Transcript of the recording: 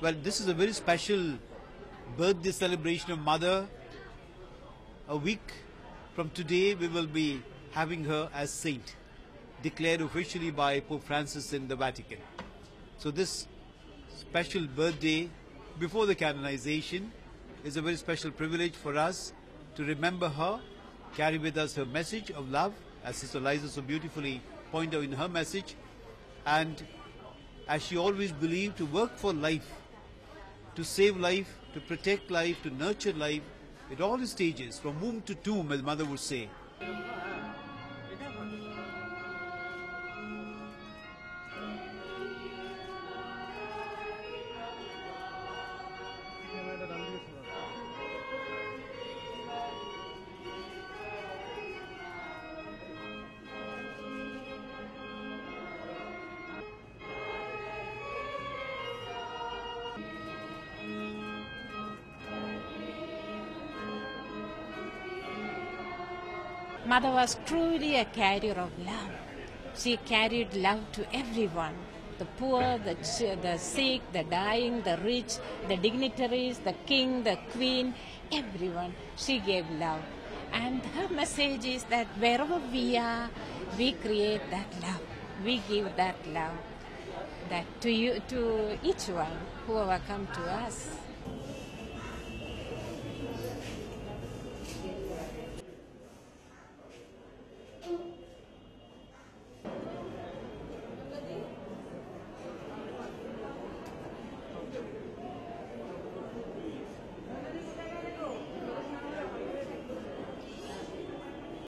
Well, this is a very special birthday celebration of Mother. A week from today, we will be having her as saint, declared officially by Pope Francis in the Vatican. So, this special birthday before the canonization is a very special privilege for us to remember her, carry with us her message of love, as Sister Liza so beautifully pointed out in her message, and as she always believed, to work for life, to save life, to protect life, to nurture life at all stages, from womb to tomb, as Mother would say. Mother was truly a carrier of love. She carried love to everyone the poor, the, the sick, the dying, the rich, the dignitaries, the king, the queen, everyone. She gave love. And her message is that wherever we are, we create that love. We give that love that to you to each one whoever come to us.